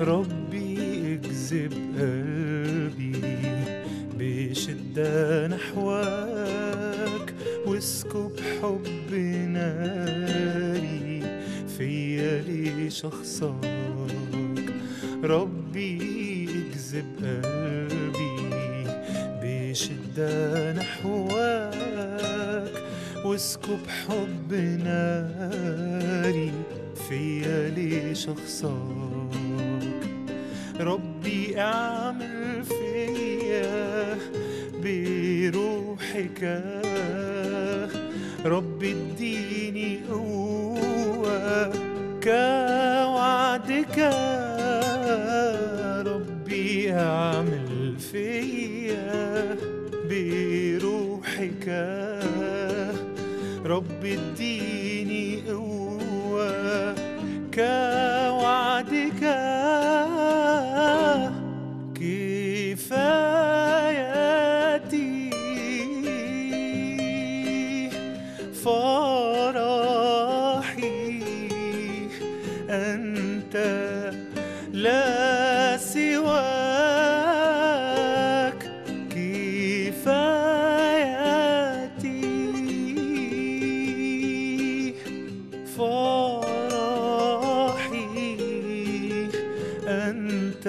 ربي اجذب قلبي بشدة نحوك واسكب حب ناري. فيا لشخصك ربي اجذب قلبي بشدة نحوك واسكب حب ناري. فيا لشخصك ربي أعمل فيا بروحك. ربي اديني قوة كوعدك ربي أعمل فيا بروحك. ربي اديني قوة كوعدك لا سواك كفايتي فرحي أنت